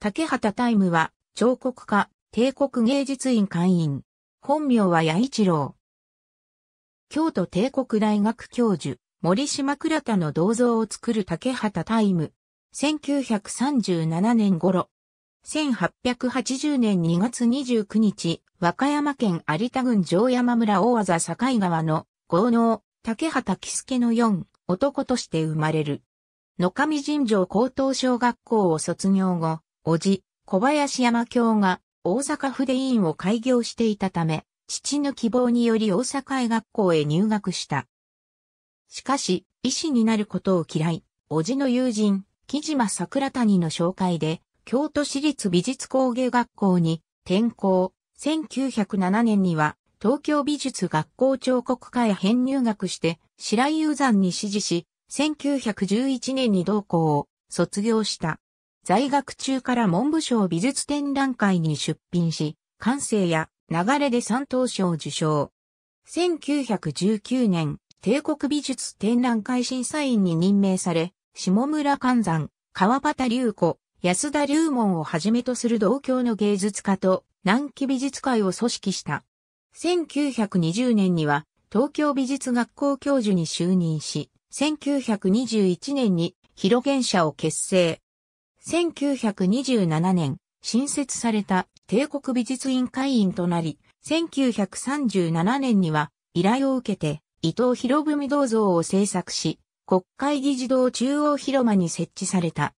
竹畑タイムは、彫刻家、帝国芸術院会員。本名は八一郎。京都帝国大学教授、森島倉田の銅像を作る竹畑タイム。1937年頃。1880年2月29日、和歌山県有田郡城山村大技境川の豪農、竹畑喜助の四男として生まれる。野上神城高等小学校を卒業後、叔父、小林山京が大阪府で委員を開業していたため、父の希望により大阪医学校へ入学した。しかし、医師になることを嫌い、叔父の友人、木島桜谷の紹介で、京都市立美術工芸学校に転校。1907年には、東京美術学校彫刻科へ編入学して、白井雄山に指示し、1911年に同校を卒業した。在学中から文部省美術展覧会に出品し、感性や流れで三等賞を受賞。1919年、帝国美術展覧会審査員に任命され、下村寛山、川端隆子、安田隆門をはじめとする同郷の芸術家と南紀美術会を組織した。1920年には東京美術学校教授に就任し、1921年に広現社を結成。1927年、新設された帝国美術院会員となり、1937年には依頼を受けて伊藤博文銅像を制作し、国会議事堂中央広間に設置された。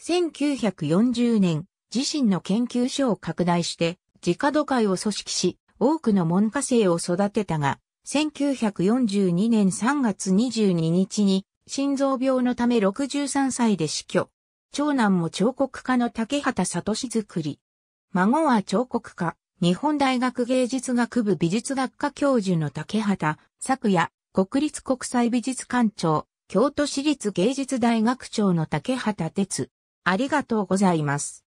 1940年、自身の研究所を拡大して、自家土会を組織し、多くの門下生を育てたが、1942年3月22日に、心臓病のため63歳で死去。長男も彫刻家の竹畑聡作り。孫は彫刻家、日本大学芸術学部美術学科教授の竹畑昨夜、国立国際美術館長、京都市立芸術大学長の竹畑哲。ありがとうございます。